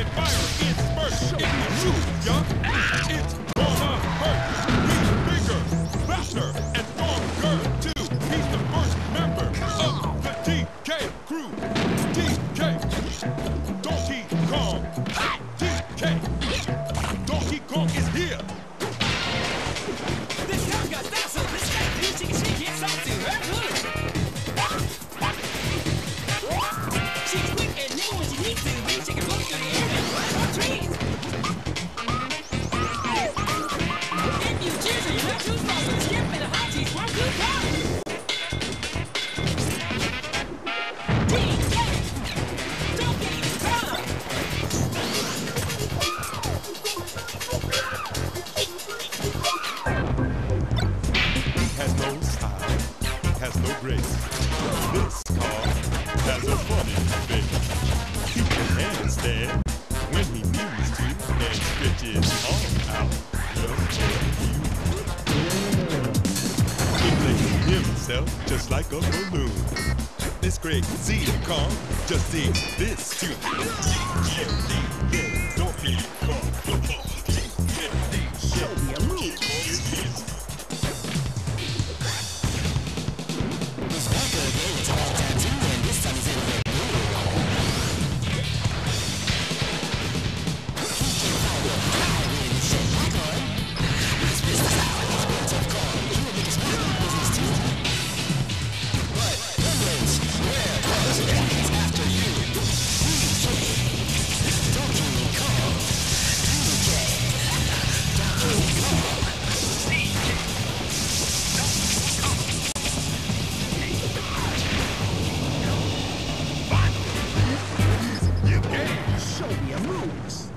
and fire in spurts. If you shoot, ya, it's gonna hurt. He's bigger, faster, and stronger too. He's the first member of the DK crew. DK, Donkey Kong. DK, Donkey Kong is here. This town got faster. This guy can shake it, to grace. This car has a funny face. He can handstand when he needs to and stretch his arm out just for you. He inflates himself just like a balloon. This crazy car just did this yeah, yeah. Octavia moves.